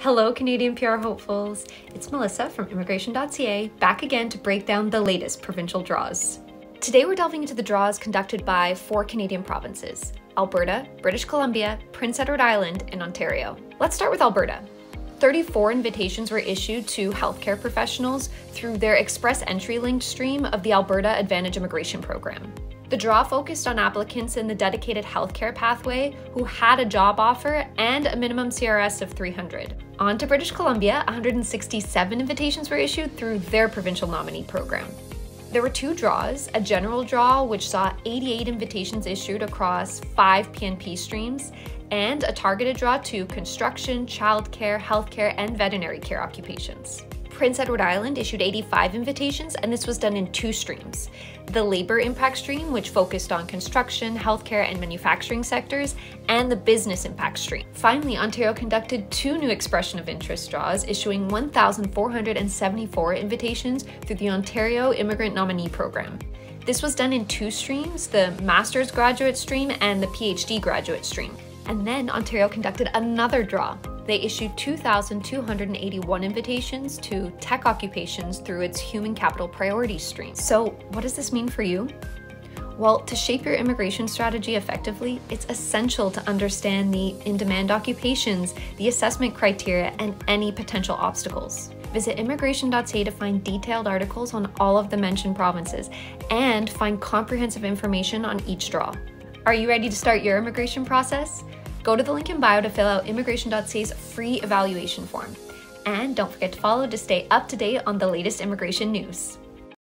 Hello, Canadian PR hopefuls. It's Melissa from immigration.ca back again to break down the latest provincial draws. Today, we're delving into the draws conducted by four Canadian provinces Alberta, British Columbia, Prince Edward Island, and Ontario. Let's start with Alberta. 34 invitations were issued to healthcare professionals through their express entry linked stream of the Alberta Advantage Immigration Program. The draw focused on applicants in the dedicated healthcare pathway who had a job offer and a minimum CRS of 300. On to British Columbia, 167 invitations were issued through their provincial nominee program. There were two draws a general draw, which saw 88 invitations issued across five PNP streams, and a targeted draw to construction, childcare, healthcare, and veterinary care occupations. Prince Edward Island issued 85 invitations, and this was done in two streams the labor impact stream, which focused on construction, healthcare, and manufacturing sectors, and the business impact stream. Finally, Ontario conducted two new expression of interest draws, issuing 1,474 invitations through the Ontario Immigrant Nominee Program. This was done in two streams the master's graduate stream and the PhD graduate stream. And then Ontario conducted another draw. They issued 2,281 invitations to tech occupations through its human capital priority stream. So, what does this mean for you? Well, to shape your immigration strategy effectively, it's essential to understand the in demand occupations, the assessment criteria, and any potential obstacles. Visit immigration.ca to find detailed articles on all of the mentioned provinces and find comprehensive information on each draw. Are you ready to start your immigration process? Go to the link in bio to fill out immigration.ca's free evaluation form. And don't forget to follow to stay up to date on the latest immigration news.